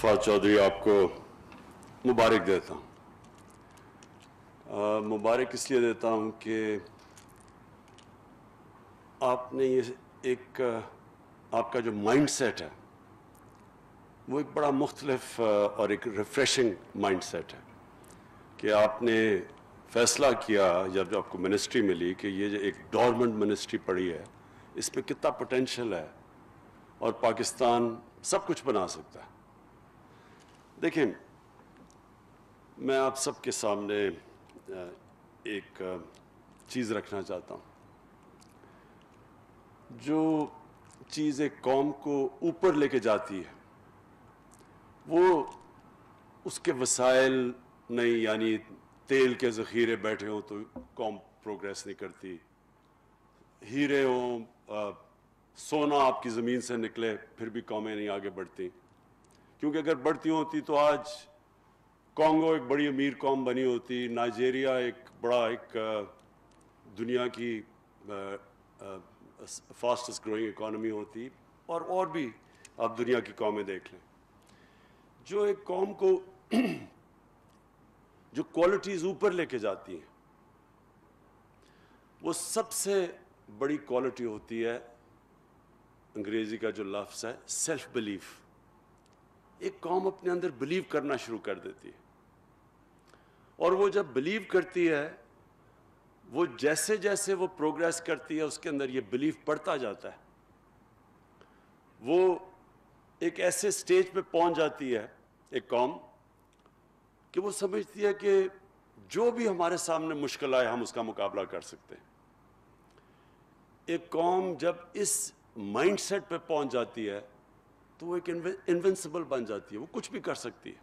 फाज चौधरी, आपको मुबारक देता हूँ। मुबारक इसलिए देता हूँ कि आपने ये एक, आपका जो माइंड सेट है, वो एक बड़ा मुख्तलफ और एक रिफ्रेशिंग माइंड सेट है कि आपने फैसला किया जब आपको मिनिस्ट्री मिली कि ये जो एक डॉर्मेंट मिनिस्ट्री पड़ी है, इसमें कितना पोटेंशियल है और पाकिस्तान सब कुछ बना सकता है। देखिए, मैं आप सबके सामने एक चीज़ रखना चाहता हूँ। जो चीज़ एक कौम को ऊपर लेके जाती है, वो उसके वसाइल नहीं, यानी तेल के ज़ख़ीरे बैठे हों तो कौम प्रोग्रेस नहीं करती। हीरे हों सोना आपकी ज़मीन से निकले, फिर भी कौमें नहीं आगे बढ़ती। क्योंकि अगर बढ़ती होती तो आज कॉन्गो एक बड़ी अमीर कौम बनी होती, नाइजेरिया एक बड़ा एक दुनिया की फास्टेस्ट ग्रोइंग इकोनॉमी होती और और भी आप दुनिया की कौमें देख लें। जो एक कौम को जो क्वालिटीज़ ऊपर लेके जाती हैं, वो सबसे बड़ी क्वालिटी होती है, अंग्रेज़ी का जो लफ्ज़ है सेल्फ बिलीफ एक कौम अपने अंदर बिलीव करना शुरू कर देती है। और वो जब बिलीव करती है, वो जैसे जैसे वो प्रोग्रेस करती है, उसके अंदर ये बिलीव बढ़ता जाता है। वो एक ऐसे स्टेज पे पहुँच जाती है, एक कौम, कि वो समझती है कि जो भी हमारे सामने मुश्किल आए, हम उसका मुकाबला कर सकते हैं। एक कौम जब इस माइंडसेट पे पहुँच जाती है तो वो एक इन्विंसिबल बन जाती है वो कुछ भी कर सकती है।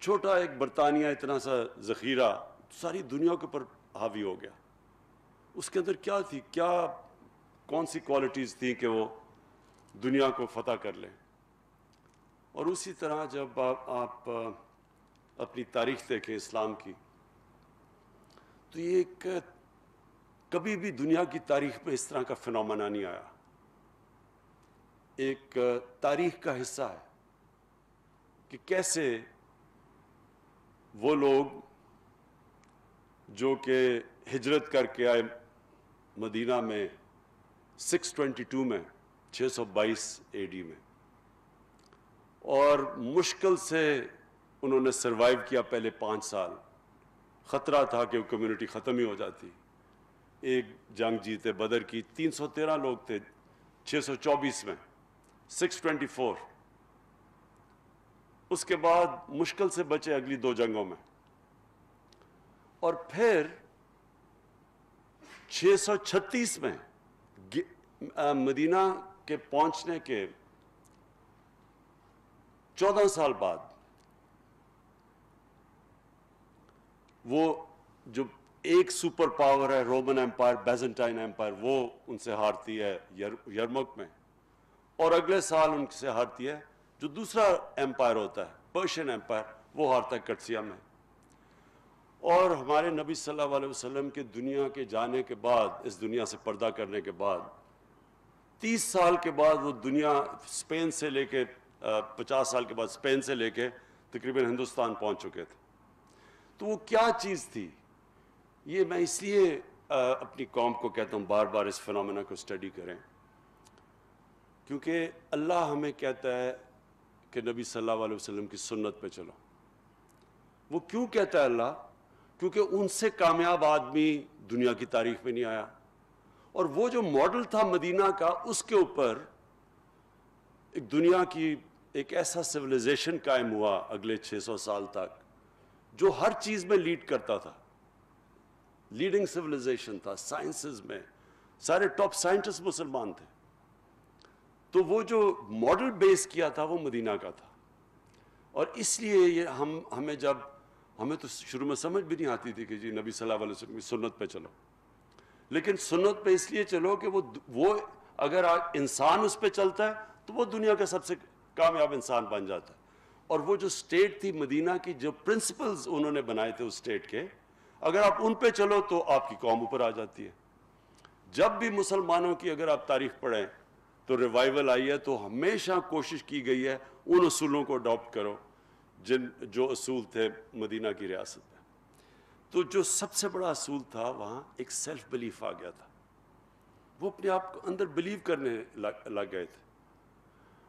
छोटा एक बरतानिया इतना सा ज़ख़ीरा सारी दुनिया के ऊपर हावी हो गया। उसके अंदर क्या थी क्या कौन सी क्वालिटीज़ थी कि वो दुनिया को फतह कर लें? और उसी तरह जब आप, आप अपनी तारीख देखें इस्लाम की तो ये एक कभी भी दुनिया की तारीख में इस तरह का फिनोमेना नहीं आया। एक तारीख का हिस्सा है कि कैसे वो लोग जो कि हिजरत करके आए मदीना में 622 में 622 एडी में। और मुश्किल से उन्होंने सरवाइव किया पहले पाँच साल। ख़तरा था कि वो कम्युनिटी ख़त्म ही हो जाती। एक जंग जीते बदर की 313 लोग थे 624 में। 624 उसके बाद मुश्किल से बचे अगली दो जंगों में। और फिर 636 में मदीना के पहुँचने के 14 साल बाद वो जो एक सुपर पावर है रोमन एम्पायर बेजेंटाइन एम्पायर वो उनसे हारती है यर, यरमुक में। और अगले साल उनसे हारती है। जो दूसरा एम्पायर होता है पर्शियन एम्पायर वो हारता है कटसिया में। और हमारे नबी सल्लल्लाहु अलैहि वसल्लम के दुनिया के जाने के बाद, इस दुनिया से पर्दा करने के बाद, तीस साल के बाद वो दुनिया स्पेन से लेके पचास साल के बाद स्पेन से लेके तकरीबन हिंदुस्तान पहुँच चुके थे। तो वो क्या चीज़ थी? ये मैं इसलिए अपनी कौम को कहता हूँ, बार बार इस फिनोमेना को स्टडी करें। क्योंकि अल्लाह हमें कहता है कि नबी सल्लल्लाहु अलैहि वसल्लम की सुन्नत पे चलो। वो क्यों कहता है अल्लाह? क्योंकि उनसे कामयाब आदमी दुनिया की तारीख में नहीं आया। और वो जो मॉडल था मदीना का, उसके ऊपर एक दुनिया की एक ऐसा सिविलाइजेशन कायम हुआ अगले 600 साल तक, जो हर चीज़ में लीड करता था। लीडिंग सिविलाइजेशन था साइंसेस में। सारे टॉप साइंटिस्ट मुसलमान थे। तो वो जो मॉडल बेस किया था, वो मदीना का था। और इसलिए ये हम, हमें जब, हमें तो शुरू में समझ भी नहीं आती थी कि जी नबी सल्लल्लाहु अलैहि वसल्लम की सुन्नत पे चलो। लेकिन सुन्नत पे इसलिए चलो कि वो वो अगर इंसान उस पर चलता है तो वो दुनिया का सबसे कामयाब इंसान बन जाता है। और वो जो स्टेट थी मदीना की, जो प्रिंसिपल्स उन्होंने बनाए थे उस स्टेट के, अगर आप उन पे चलो तो आपकी कौम ऊपर आ जाती है। जब भी मुसलमानों की अगर आप तारीख पढ़ें तो रिवाइवल आई है तो हमेशा कोशिश की गई है उन असूलों को अडॉप्ट करो जिन जो असूल थे मदीना की रियासत में। तो जो सबसे बड़ा असूल था वहाँ एक सेल्फ बिलीफ आ गया था। वो अपने आप को अंदर बिलीव करने लग, लग गए थे।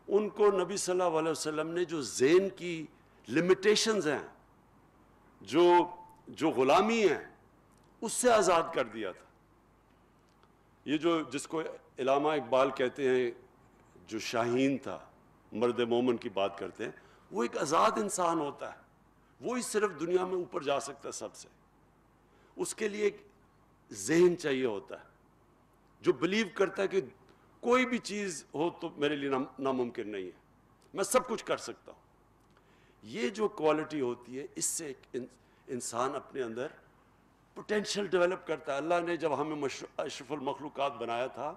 उनको नबी सल्लल्लाहु अलैहि वसल्लम ने जो जेन की लिमिटेशंस हैं जो जो गुलामी है उससे आज़ाद कर दिया था। ये जो जिसको इलामा इकबाल कहते हैं, जो शाहीन था, मर्द मोमन की बात करते हैं, वो एक आज़ाद इंसान होता है। वो ही सिर्फ़ दुनिया में ऊपर जा सकता है सबसे। उसके लिए एक जहन चाहिए होता है, जो बिलीव करता है कि कोई भी चीज़ हो तो मेरे लिए नामुमकिन नहीं है। मैं सब कुछ कर सकता हूँ। ये जो क्वालिटी होती है, इससे एक इंसान अपने अंदर पोटेंशियल डेवलप करता है। अल्लाह ने जब हमें अशरफुल मखलूक़ात बनाया था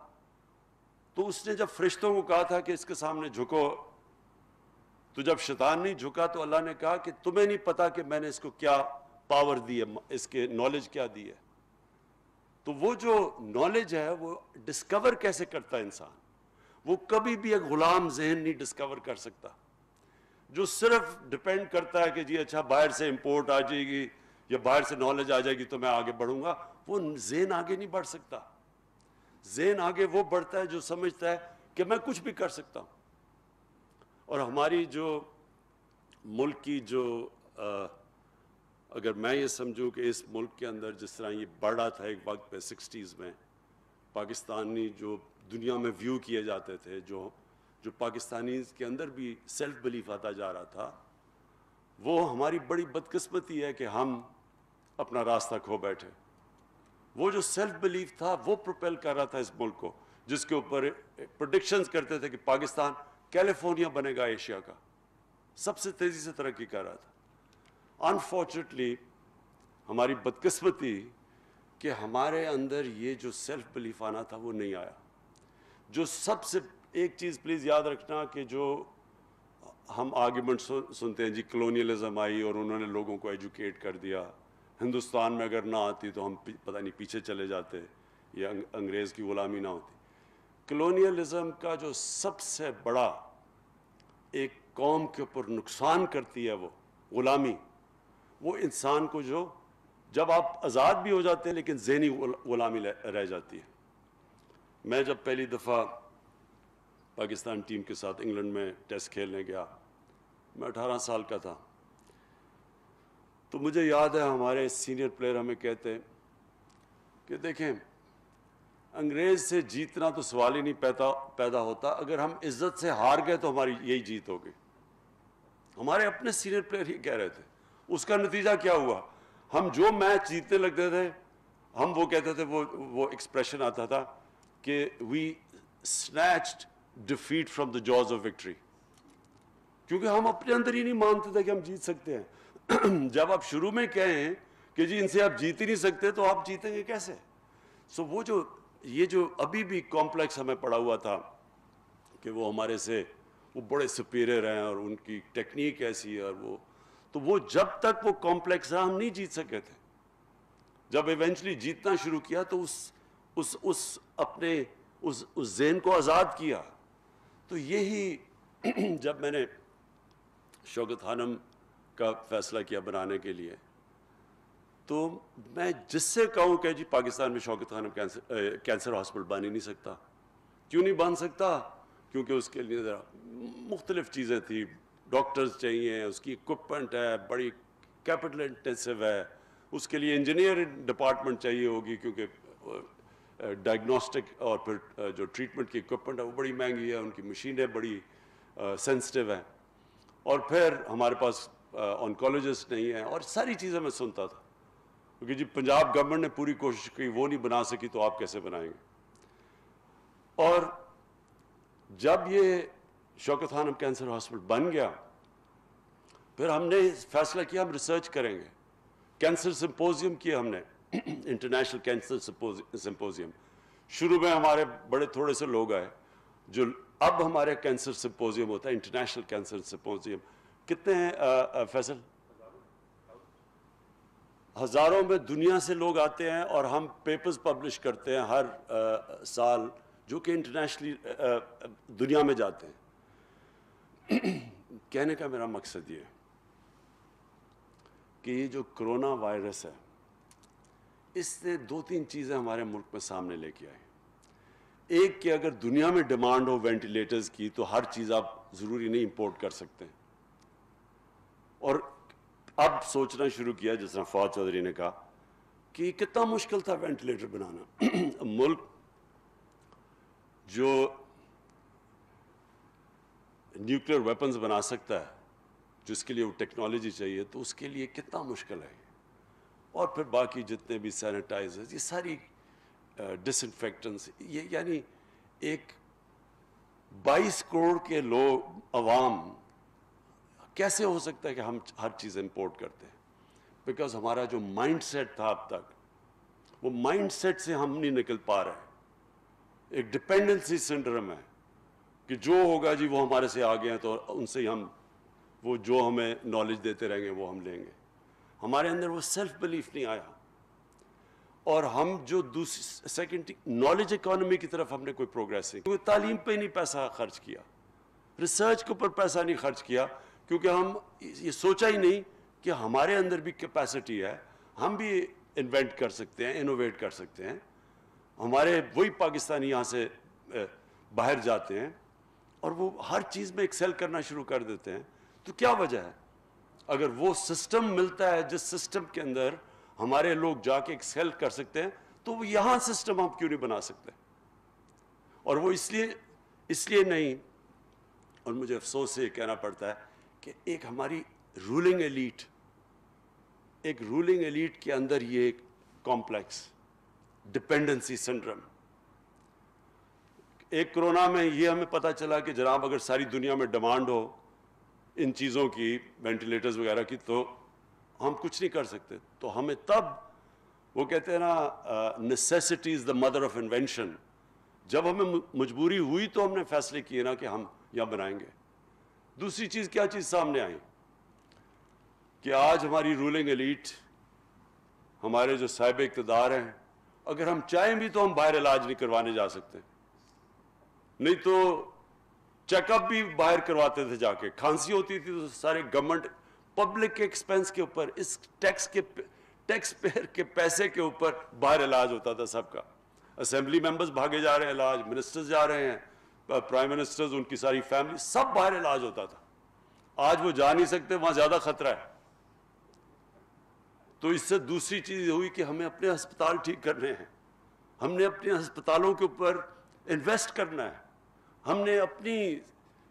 तो उसने जब फरिश्तों को कहा था कि इसके सामने झुको तो जब शैतान नहीं झुका तो अल्लाह ने कहा कि तुम्हें नहीं पता कि मैंने इसको क्या पावर दी है, इसके नॉलेज क्या दी है। तो वो जो नॉलेज है, वो डिस्कवर कैसे करता है इंसान? वो कभी भी एक गुलाम जहन नहीं डिस्कवर कर सकता। जो सिर्फ़ डिपेंड करता है कि जी अच्छा बाहर से इंपोर्ट आ जाएगी या बाहर से नॉलेज आ जाएगी तो मैं आगे बढ़ूँगा, वो जेन आगे नहीं बढ़ सकता। जेन आगे वो बढ़ता है जो समझता है कि मैं कुछ भी कर सकता हूँ। और हमारी जो मुल्क की जो आ, अगर मैं ये समझूं कि इस मुल्क के अंदर जिस तरह ये बढ़ा था एक वक्त पे सिक्सटीज़ में पाकिस्तानी जो दुनिया में व्यू किए जाते थे जो जो पाकिस्तानी के अंदर भी सेल्फ बिलीफ आता जा रहा था वो हमारी बड़ी बदकिस्मती है कि हम अपना रास्ता खो बैठे। वो जो सेल्फ बिलीफ था, वो प्रोपेल कर रहा था इस मुल्क को, जिसके ऊपर प्रोडिक्शंस करते थे कि पाकिस्तान कैलिफ़ोर्निया बनेगा एशिया का। सबसे तेज़ी से तरक्की कर रहा था। अनफॉर्चुनेटली हमारी बदकस्मती कि हमारे अंदर ये जो सेल्फ बिलीफ आना था, वो नहीं आया। जो सबसे, एक चीज़ प्लीज़ याद रखना कि जो हम आर्ग्यूमेंट सुनते हैं जी कलोनियलिज्म आई और उन्होंने लोगों को एजुकेट कर दिया। हिंदुस्तान में अगर ना आती तो हम पता नहीं, पीछे चले जाते, या अंग्रेज़ की ग़ुलामी ना होती। कलोनियलिज्म का जो सबसे बड़ा एक कौम के ऊपर नुकसान करती है वो ग़ुलामी, वो इंसान को जो, जब आप आज़ाद भी हो जाते हैं, लेकिन जहनी ग़ुलामी रह जाती है। मैं जब पहली दफ़ा पाकिस्तान टीम के साथ इंग्लैंड में टेस्ट खेलने गया, मैं 18 साल का था। तो मुझे याद है हमारे सीनियर प्लेयर हमें कहते हैं कि देखें, अंग्रेज़ से जीतना तो सवाल ही नहीं पैदा पैदा होता। अगर हम इज़्ज़त से हार गए तो हमारी यही जीत होगी। हमारे अपने सीनियर प्लेयर ही कह रहे थे। उसका नतीजा क्या हुआ? हम जो मैच जीतने लगते थे, हम वो कहते थे, वो वो एक्सप्रेशन आता था कि we snatched defeat from the jaws of victory क्योंकि हम अपने अंदर ही नहीं मानते थे कि हम जीत सकते हैं। जब आप शुरू में कहें कि जी इनसे आप जीत ही नहीं सकते तो आप जीतेंगे कैसे? सो so, वो जो ये जो अभी भी कॉम्प्लेक्स हमें पड़ा हुआ था कि वो हमारे से वो बड़े सुपीरियर हैं और उनकी टेक्निक ऐसी है और वो तो वो जब तक वो कॉम्प्लेक्स रहा हम नहीं जीत सके थे। जब इवेंचुअली जीतना शुरू किया तो उस उस उस अपने उस उस जेन को आज़ाद किया। तो यही जब मैंने शौकत खानम का फैसला किया बनाने के लिए। तो मैं जिससे कहूँ कि जी पाकिस्तान में Shaukat Khan cancer cancer hospital बन ही नहीं सकता। क्यों नहीं बन सकता? क्योंकि उसके लिए ज़रा मुख्तलिफ़ चीज़ें थी। डॉक्टर्स चाहिए, उसकी इक्विपमेंट है, बड़ी कैपिटल इंटेंसिव है। उसके लिए इंजीनियर डिपार्टमेंट चाहिए होगी क्योंकि डायग्नोस्टिक और फिर जो ट्रीटमेंट की इक्विपमेंट है, वो बड़ी महँगी है, उनकी मशीनें बड़ी सेंसिटिव हैं। और फिर हमारे पास ऑनकोलॉजिस्ट नहीं है और सारी चीज़ें मैं सुनता था। क्योंकि जी पंजाब गवर्नमेंट ने पूरी कोशिश की, वो नहीं बना सकी तो आप कैसे बनाएँगे? और जब ये शौकत खान कैंसर हॉस्पिटल बन गया, फिर हमने फैसला किया, हम रिसर्च करेंगे। कैंसर सिंपोजियम किया हमने इंटरनेशनल कैंसर सिंपोजियम शुरू में हमारे बड़े थोड़े से लोग आए, जो अब हमारे कैंसर सिंपोजियम होता है इंटरनेशनल कैंसर सिंपोजियम कितने हैं फैसल? हज़ारों में दुनिया से लोग आते हैं और हम पेपर्स पब्लिश करते हैं हर आ, साल जो कि इंटरनेशनली दुनिया में जाते हैं। कहने का मेरा मकसद ये है कि ये जो कोरोना वायरस है इसने दो तीन चीज़ें हमारे मुल्क में सामने लेके आई। एक कि अगर दुनिया में डिमांड हो वेंटिलेटर्स की तो हर चीज़ आप ज़रूरी नहीं इंपोर्ट कर सकते। और अब सोचना शुरू किया, जिस तरह फौज चौधरी ने कहा कि कितना मुश्किल था वेंटिलेटर बनाना। मुल्क जो न्यूक्लियर वेपन्स बना सकता है, जिसके लिए वो टेक्नोलॉजी चाहिए तो उसके लिए कितना मुश्किल है। और फिर बाकी जितने भी सैनिटाइजर्स, ये सारी डिसइनफेक्टेंट्स ये यानी एक 22 करोड़ के लोग अवाम कैसे हो सकता है कि हम हर चीज़ इंपोर्ट करते हैं? बिकॉज़ हमारा जो माइंड सेट था अब तक, वो माइंड सेट से हम नहीं निकल पा रहे एक डिपेंडेंसी सिंड्रम है कि जो होगा जी वो हमारे से आगे हैं तो उनसे ही हम, वो जो हमें नॉलेज देते रहेंगे, वो हम लेंगे। हमारे अंदर वो सेल्फ बिलीफ नहीं आया। और हम जो दूसरी सेकेंड नॉलेज इकोनॉमी की तरफ़ हमने कोई प्रोग्रेस नहीं क्योंकि तालीम पे नहीं पैसा खर्च किया। रिसर्च के ऊपर पैसा नहीं खर्च किया। क्योंकि हम ये सोचा ही नहीं कि हमारे अंदर भी कैपेसिटी है, हम भी इन्वेंट कर सकते हैं इनोवेट कर सकते हैं। हमारे वही पाकिस्तानी यहाँ से बाहर जाते हैं और वो हर चीज़ में एक्सेल करना शुरू कर देते हैं। तो क्या वजह है? अगर वो सिस्टम मिलता है, जिस सिस्टम के अंदर हमारे लोग जाके एक्सेल कर सकते हैं तो वो यहाँ सिस्टम हम क्यों नहीं बना सकते? और वो इसलिए इसलिए नहीं, और मुझे अफसोस से कहना पड़ता है कि एक हमारी रूलिंग एलीट एक रूलिंग एलीट के अंदर ये एक कॉम्प्लेक्स डिपेंडेंसी सिंड्रम एक कोरोना में ये हमें पता चला कि जनाब अगर सारी दुनिया में डिमांड हो इन चीज़ों की वेंटिलेटर्स वगैरह की तो हम कुछ नहीं कर सकते। तो हमें तब, वो कहते हैं ना necessity is the mother of invention जब हमें मजबूरी हुई तो हमने फैसले किए ना कि हम यहाँ बनाएँगे। दूसरी चीज़, क्या चीज़ सामने आई? कि आज हमारी रूलिंग एलीट हमारे जो साहिब इकतदार हैं, अगर हम चाहें भी तो हम बाहर इलाज नहीं करवाने जा सकते। नहीं तो चेकअप भी बाहर करवाते थे जाके। खांसी होती थी तो सारे गवर्नमेंट पब्लिक के एक्सपेंस के ऊपर, इस टैक्स के टैक्स पेयर के पैसे के ऊपर बाहर इलाज होता था सबका। असेंबली मेंबर्स भागे जा रहे हैं इलाज मिनिस्टर्स जा रहे हैं। प्राइम मिनिस्टर्स उनकी सारी फैमिली सब बाहर इलाज होता था। आज वो जा नहीं सकते, वहाँ ज़्यादा खतरा है। तो इससे दूसरी चीज़ हुई कि हमें अपने अस्पताल ठीक करने हैं। हमने अपने अस्पतालों के ऊपर इन्वेस्ट करना है। हमने अपनी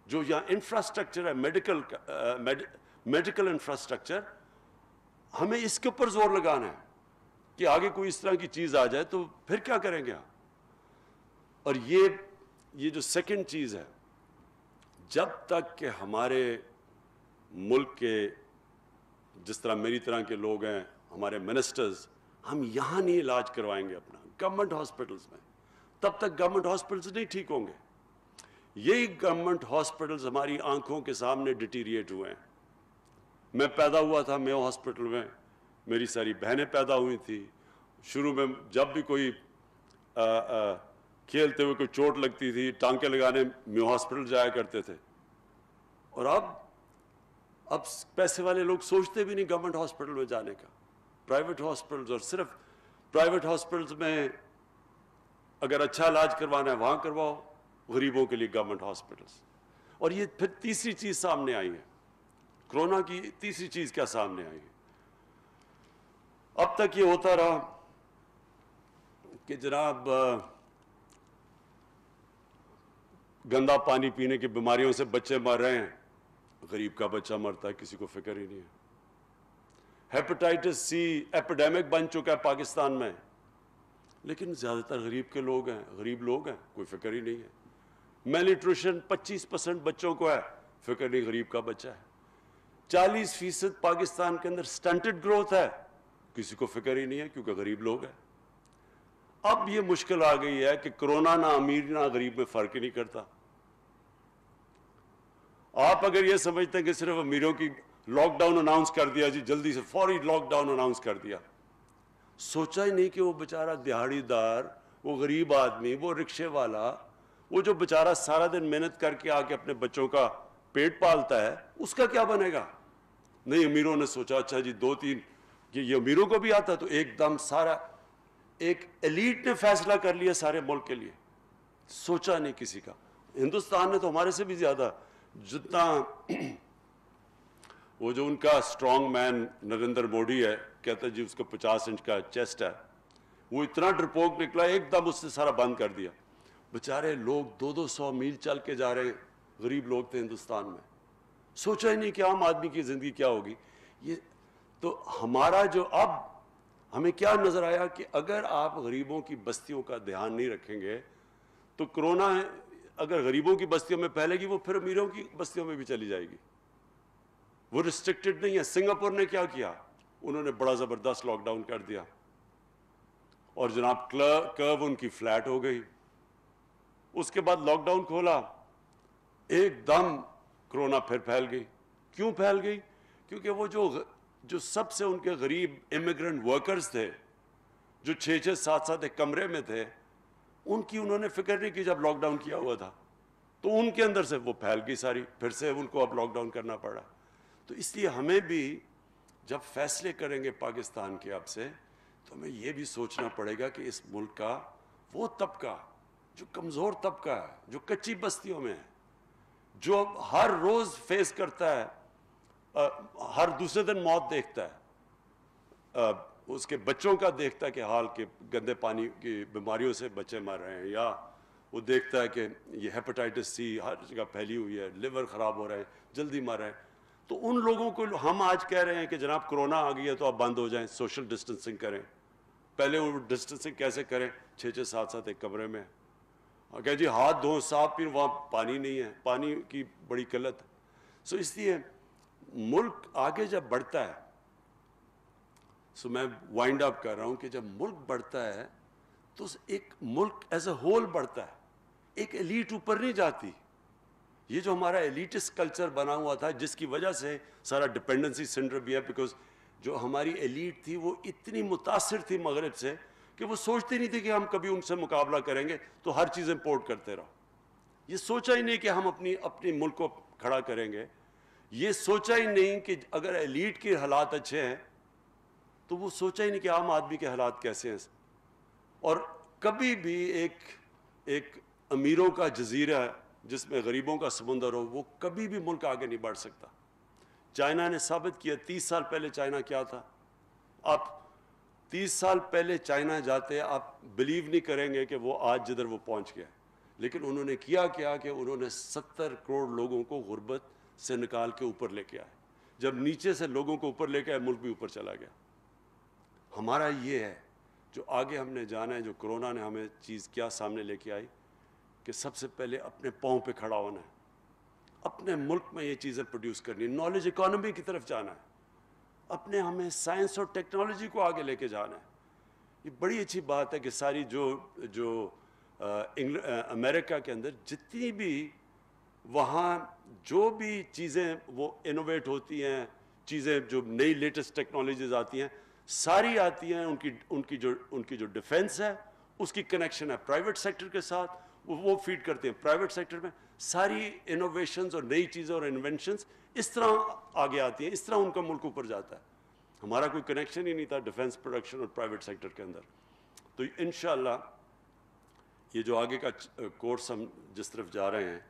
जो यहाँ इंफ्रास्ट्रक्चर है मेडिकल मेडिकल इंफ्रास्ट्रक्चर हमें इसके ऊपर ज़ोर लगाना है कि आगे कोई इस तरह की चीज़ आ जाए तो फिर क्या करेंगे आप और ये ये जो सेकंड चीज़ है जब तक कि हमारे मुल्क के जिस तरह मेरी तरह के लोग हैं हमारे मिनिस्टर्स हम यहाँ नहीं इलाज करवाएँगे अपना गवर्नमेंट हॉस्पिटल्स में। तब तक गवर्नमेंट हॉस्पिटल्स नहीं ठीक होंगे। यही गवर्नमेंट हॉस्पिटल्स हमारी आँखों के सामने डिटीरिएट हुए हैं। मैं पैदा हुआ था मेयो हॉस्पिटल में मेरी सारी बहनें पैदा हुई थी। शुरू में जब भी कोई आ, आ, खेलते हुए कोई चोट लगती थी, टांके लगाने में हॉस्पिटल जाया करते थे। और अब अब पैसे वाले लोग सोचते भी नहीं गवर्नमेंट हॉस्पिटल में जाने का। प्राइवेट हॉस्पिटल्स और सिर्फ़ प्राइवेट हॉस्पिटल्स में अगर अच्छा इलाज करवाना है, वहाँ करवाओ, गरीबों के लिए गवर्नमेंट हॉस्पिटल्स और ये फिर तीसरी चीज़ सामने आई है। कोरोना की तीसरी चीज़ क्या सामने आई है? अब तक ये होता रहा कि जनाब गंदा पानी पीने की बीमारियों से बच्चे मर रहे हैं। गरीब का बच्चा मरता है, किसी को फ़िक्र ही नहीं है। हेपेटाइटिस सी एपिडेमिक बन चुका है पाकिस्तान में। लेकिन ज़्यादातर गरीब के लोग हैं, गरीब लोग हैं, कोई फ़िक्र ही नहीं है। मेलिट्रिशन 25 परसेंट बच्चों को है, फ़िक्र नहीं, गरीब का बच्चा है। 40 फ़ीसद पाकिस्तान के अंदर स्टंटेड ग्रोथ है, किसी को फ़िक्र ही नहीं है, क्योंकि गरीब लोग हैं। अब ये मुश्किल आ गई है कि कोरोना ना अमीर ना गरीब में फ़र्क ही नहीं करता। आप अगर ये समझते हैं कि सिर्फ़ अमीरों की लॉकडाउन अनाउंस कर दिया जी जल्दी से फौरी लॉकडाउन अनाउंस कर दिया। सोचा ही नहीं कि वो बेचारा दिहाड़ीदार वो गरीब आदमी वो रिक्शे वाला वो जो बेचारा सारा दिन मेहनत करके आके अपने बच्चों का पेट पालता है उसका क्या बनेगा? नहीं अमीरों ने सोचा अच्छा जी दो तीन ये, ये अमीरों को भी आता तो एकदम सारा एक एलीट ने फैसला कर लिया सारे मुल्क के लिए। सोचा नहीं किसी का। हिंदुस्तान ने तो हमारे से भी ज़्यादा जितना वो जो उनका स्ट्रॉन्ग मैन नरेंद्र मोदी है, कहता जी उसका पचास इंच का चेस्ट है, वो इतना डरपोक निकला, एकदम उससे सारा बंद कर दिया। बेचारे लोग दो दो सौ मील चल के जा रहे हैं, गरीब लोग थे हिंदुस्तान में। सोचा ही नहीं कि आम आदमी की ज़िंदगी क्या होगी। ये तो हमारा जो अब, हमें क्या नज़र आया कि अगर आप गरीबों की बस्तियों का ध्यान नहीं रखेंगे तो कोरोना अगर गरीबों की बस्तियों में फैलेगी, वो फिर अमीरों की बस्तियों में भी चली जाएगी। वो रिस्ट्रिक्टेड नहीं है। सिंगापुर ने क्या किया? उन्होंने बड़ा ज़बरदस्त लॉकडाउन कर दिया। और जनाब कर्व उनकी फ्लैट हो गई। उसके बाद लॉकडाउन खोला। एकदम कोरोना फिर फैल गई। क्यों फैल गई? क्योंकि वो जो जो सबसे उनके गरीब इमिग्रेंट वर्कर्स थे, जो छः छः सात सात एक कमरे में थे उनकी उन्होंने फ़िक्र नहीं की जब लॉकडाउन किया हुआ था। तो उनके अंदर से वो फैल गई सारी फिर से उनको अब लॉकडाउन करना पड़ा। तो इसलिए हमें भी जब फैसले करेंगे पाकिस्तान के अब से तो हमें ये भी सोचना पड़ेगा कि इस मुल्क का वो तबका जो कमज़ोर तबका है जो कच्ची बस्तियों में है जो हर रोज़ फेस करता है आ, हर दूसरे दिन मौत देखता है आ, उसके बच्चों का देखता है कि हाल के गंदे पानी की बीमारियों से बच्चे मर रहे हैं, या वो देखता है कि ये हेपेटाइटिस सी हर जगह फैली हुई है लिवर ख़राब हो रहे हैं, जल्दी मर रहे हैं। तो उन लोगों को हम आज कह रहे हैं कि जनाब कोरोना आ गई है तो आप बंद हो जाएँ सोशल डिस्टेंसिंग करें। पहले वो डिस्टेंसिंग कैसे करें? छः छः सात सात एक कमरे में। कह जी हाथ धो साफ़ फिर वहाँ पानी नहीं है, पानी की बड़ी किल्लत सो इसलिए मुल्क आगे जब बढ़ता है सो मैं वाइंड अप कर रहा हूँ कि जब मुल्क बढ़ता है तो एक मुल्क एज ए होल बढ़ता है। एक एलिट ऊपर नहीं जाती। ये जो हमारा एलिटिस कल्चर बना हुआ था, जिसकी वजह से सारा डिपेंडेंसी सेंटर भी है बिकॉज़ जो हमारी एलिट थी, वो इतनी मुतासर थी मगरब से, कि वो सोचते नहीं थे कि हम कभी उनसे मुकाबला करेंगे तो हर चीज़ इम्पोर्ट करते रहो। ये सोचा ही नहीं कि हम अपनी, अपने मुल्क को खड़ा करेंगे। ये सोचा ही नहीं कि अगर एलीट के हालात अच्छे हैं तो वो सोचा ही नहीं कि आम आदमी के हालात कैसे हैं। और कभी भी एक एक अमीरों का जजीरा जिसमें गरीबों का समुंदर हो, वो कभी भी मुल्क आगे नहीं बढ़ सकता। चाइना ने साबित किया, तीस साल पहले चाइना क्या था? आप तीस साल पहले चाइना जाते, आप बिलीव नहीं करेंगे कि वो आज जिधर वो पहुँच गया। लेकिन उन्होंने किया क्या कि उन्होंने सत्तर करोड़ लोगों को गुर्बत से निकाल के ऊपर लेके आए। जब नीचे से लोगों को ऊपर लेके आए, मुल्क भी ऊपर चला गया। हमारा ये है, जो आगे हमने जाना है, जो कोरोना ने हमें चीज़ क्या सामने लेके आई, कि सबसे पहले अपने पाँव पे खड़ा होना है। अपने मुल्क में ये चीज़ें प्रोड्यूस करनी है। नॉलेज इकोनॉमी की तरफ़ जाना है। अपने हमें साइंस और टेक्नोलॉजी को आगे लेके जाना है। ये बड़ी अच्छी बात है कि सारी जो जो अमेरिका के अंदर जितनी भी वहाँ जो भी चीज़ें वो इनोवेट होती हैं, चीज़ें जो नई लेटेस्ट टेक्नोलॉजीज़ आती हैं सारी आती हैं, उनकी उनकी जो उनकी जो डिफेंस है, उसकी कनेक्शन है प्राइवेट सेक्टर के साथ, वो वो फ़ीड करते हैं प्राइवेट सेक्टर में। सारी इनोवेशंस और नई चीज़ें और इन्वेंशंस इस तरह आगे आती हैं, इस तरह उनका मुल्क ऊपर जाता है। हमारा कोई कनेक्शन ही नहीं था डिफेंस प्रोडक्शन और प्राइवेट सेक्टर के अंदर। तो इन ये जो आगे का कोर्स हम जिस तरफ़ जा रहे हैं,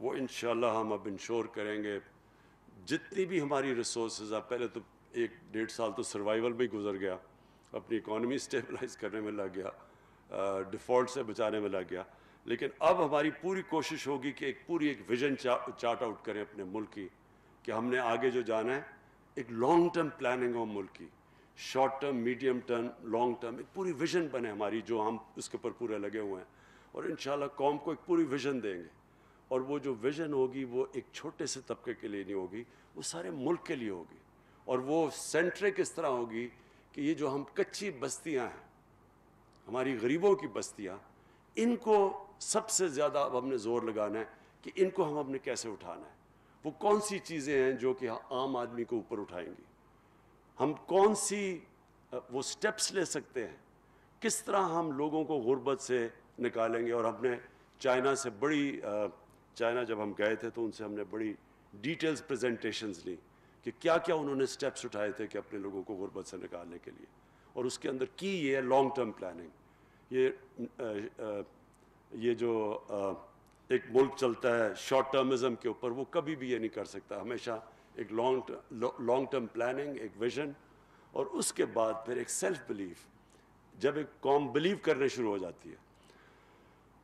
वो इन हम अब इंश्योर करेंगे, जितनी भी हमारी रिसोर्स आप पहले तो एक डेढ़ साल तो सर्वाइवल में गुजर गया। अपनी इकॉनमी स्टेबलाइज करने में लग गया डिफ़ॉल्ट से बचाने में लग गया। लेकिन अब हमारी पूरी कोशिश होगी कि एक पूरी एक विजन चा, चार्ट आउट करें अपने मुल्क की कि हमने आगे जो जाना है एक लॉन्ग टर्म प्लानिंग हो मुल्क की। Short term medium term long term एक पूरी विजन बने हमारी जो हम उसके ऊपर पूरे लगे हुए हैं। और इन कौम को एक पूरी विजन देंगे। और वो जो विजन होगी वो एक छोटे से तबके के लिए नहीं होगी वो सारे मुल्क के लिए होगी। और वो सेंट्रिक इस तरह होगी कि ये जो हम कच्ची बस्तियाँ हैं, हमारी गरीबों की बस्तियाँ, इनको सबसे ज़्यादा अब हमने ज़ोर लगाना है कि इनको हम अपने कैसे उठाना है। वो कौन सी चीज़ें हैं जो कि आम आदमी को ऊपर उठाएँगी? हम कौन सी वो स्टेप्स ले सकते हैं? किस तरह हम लोगों को गुर्बत से निकालेंगे? और हमने चाइना से बड़ी चाइना जब हम गए थे तो उनसे हमने बड़ी डिटेल्स प्रेजेंटेशंस ली। कि क्या क्या उन्होंने स्टेप्स उठाए थे कि अपने लोगों को गुर्बत से निकालने के लिए। और उसके अंदर की ये है लॉन्ग टर्म प्लानिंग ये अ, अ, ये जो अ, एक मुल्क चलता है शॉर्ट टर्मिज्म के ऊपर वो कभी भी ये नहीं कर सकता। हमेशा एक लॉन्ग लॉन्ग टर्म प्लानिंग एक विजन और उसके बाद फिर एक सेल्फ बिलीफ जब एक कॉम बिलीव करने शुरू हो जाती है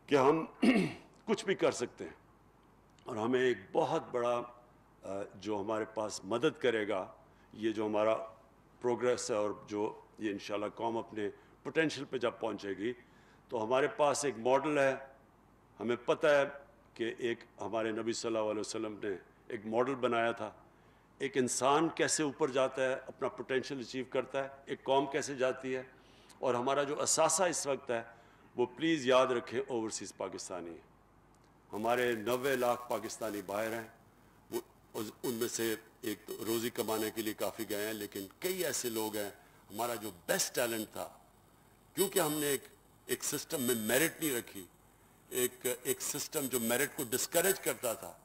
कि हम कुछ भी कर सकते हैं और हमें एक बहुत बड़ा जो हमारे पास मदद करेगा, ये जो हमारा प्रोग्रेस है और जो ये इंशाल्लाह कौम अपने पोटेंशियल पे जब पहुंचेगी तो हमारे पास एक मॉडल है। हमें पता है कि एक हमारे नबी सल्लल्लाहु अलैहि वसल्लम ने एक मॉडल बनाया था। एक इंसान कैसे ऊपर जाता है, अपना पोटेंशियल अचीव करता है, एक कौम कैसे जाती है। और हमारा जो असासा इस वक्त है, वो प्लीज़ याद रखें ओवरसीज़ पाकिस्तानी। हमारे नबे लाख पाकिस्तानी बाहर हैं। उनमें से एक तो रोज़ी कमाने के लिए काफ़ी गए हैं, लेकिन कई ऐसे लोग हैं, हमारा जो बेस्ट टैलेंट था, क्योंकि हमने एक एक सिस्टम में मेरिट नहीं रखी, एक एक सिस्टम जो मेरिट को डिस्करेज करता था,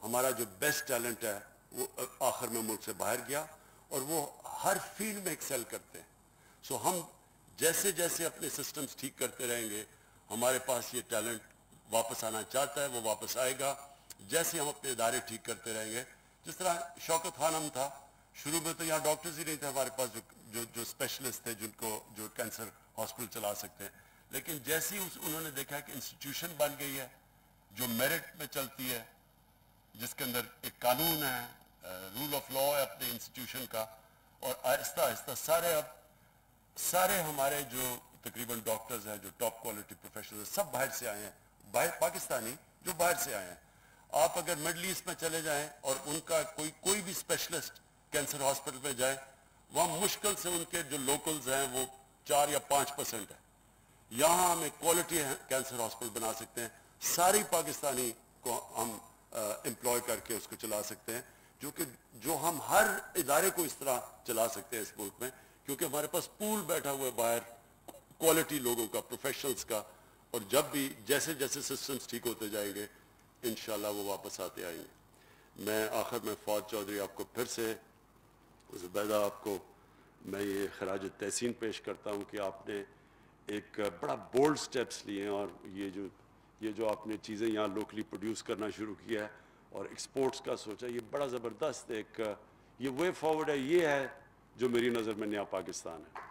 हमारा जो बेस्ट टैलेंट है, वो आखिर में मुल्क से बाहर गया, और वो हर फ़ील्ड में एक्सेल करते हैं। सो हम जैसे जैसे अपने सिस्टम्स ठीक करते रहेंगे, हमारे पास ये टैलेंट वापस आना चाहता है, वो वापस आएगा जैसे हम अपने इदारे ठीक करते रहेंगे। जिस तरह शौकत खानम था, शुरू में तो यहाँ डॉक्टर्स ही नहीं थे हमारे पास, जो जो जो स्पेशलिस्ट थे, जिनको, जो कैंसर हॉस्पिटल चला सकते हैं। लेकिन जैसे ही उन्होंने देखा कि इंस्टीट्यूशन बन गई है, जो मेरिट में चलती है, जिसके अंदर एक कानून है रूल ऑफ़ लॉ है अपने इंस्टीट्यूशन का, और आहिस्ता आहिस्ता सारे अब, सारे हमारे जो तकरीबन डॉक्टर्स हैं, जो टॉप क्वालिटी प्रोफेशनल सब बाहर से आए हैं। बाहर पाकिस्तानी, जो बाहर से आए हैं। आप अगर मिडल ईस्ट में चले जाएँ और उनका कोई कोई भी स्पेशलिस्ट कैंसर हॉस्पिटल में जाए, वहाँ मुश्किल से उनके जो लोकल्स हैं वो चार या पाँच परसेंट है। यहाँ हम एक क्वालिटी कैंसर हॉस्पिटल बना सकते हैं। सारी पाकिस्तानी को हम एम्प्लॉय करके उसको चला सकते हैं, जो कि, जो हम हर इदारे को इस तरह चला सकते हैं इस मुल्क में, क्योंकि हमारे पास पूल बैठा हुआ है बाहर क्वालिटी लोगों का प्रोफेशनल्स का, और जब भी जैसे जैसे सिस्टम्स ठीक होते जाएँगे इन वो वापस आते आएँगे। मैं आखिर में फौज चौधरी आपको फिर से, ज़ुबैदा आपको, मैं ये खराज तहसीन पेश करता हूँ कि आपने एक बड़ा बोल्ड स्टेप्स लिए हैं और ये जो ये जो आपने चीज़ें यहाँ लोकली प्रोड्यूस करना शुरू किया है और एक्सपोर्ट्स का सोचा, ये बड़ा ज़बरदस्त एक, ये वे फॉरवर्ड है, ये है जो मेरी नज़र में नया पाकिस्तान है।